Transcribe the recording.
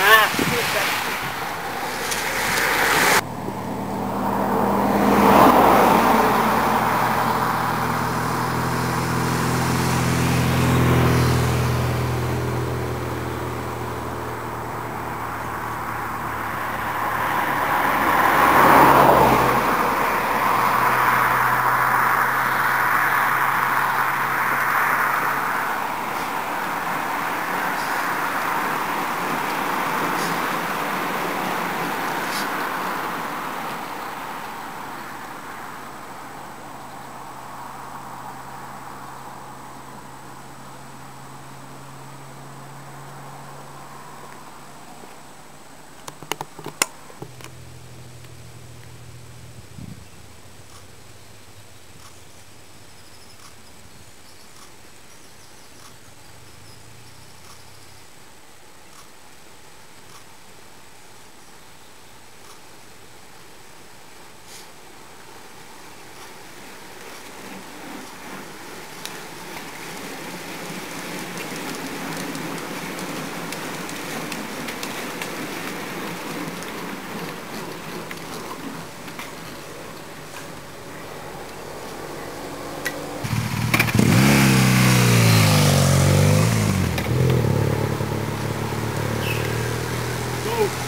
Ah, puta. Oh!